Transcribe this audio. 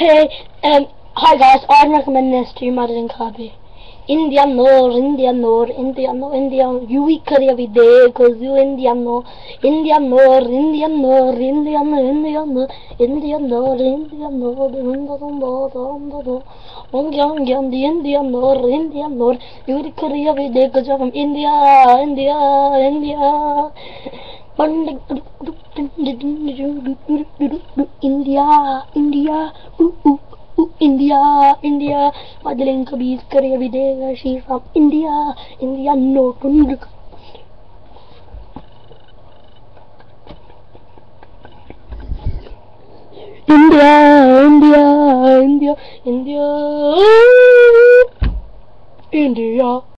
Hey, um, hi guys, I'd recommend this to you, Madeline Kerbey. Indian or Indian or Indian or Indian, you eat curry every day because you Indian or Indian or Indian or Indian or Indian or Indian or Indian or Indian Indian or Indian or you eat curry every day because you're from India, India, India. India, India, ooh, ooh, ooh, India, India. Madeline Kabir's career with there. She's from India, India, no, to India, India, India, India, India.